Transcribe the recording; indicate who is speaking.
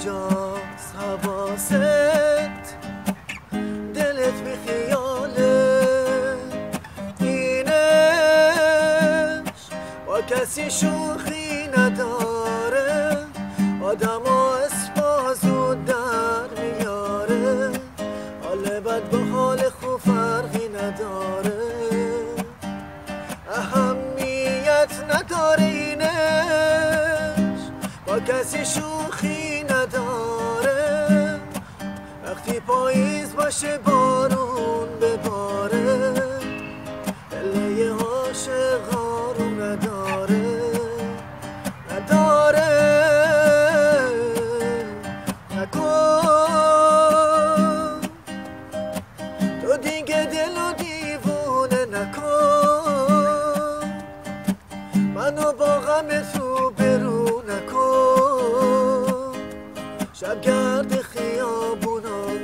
Speaker 1: کجاست حواست؟ دلت بی خیاله اینش با کسی شوخی نداره؟ آدم و اسپازو در میاره؟ حال بد با حال خوب فرقی نداره؟ اهمیت نداره اینش؟ با کسی شوخی پاییز باشه بارون به باره دلیه عاشقا رو نداره. نداره. نکن. تو دیگه دل و دیوونه منو با غم تو برو نکن. شب گرد خیابون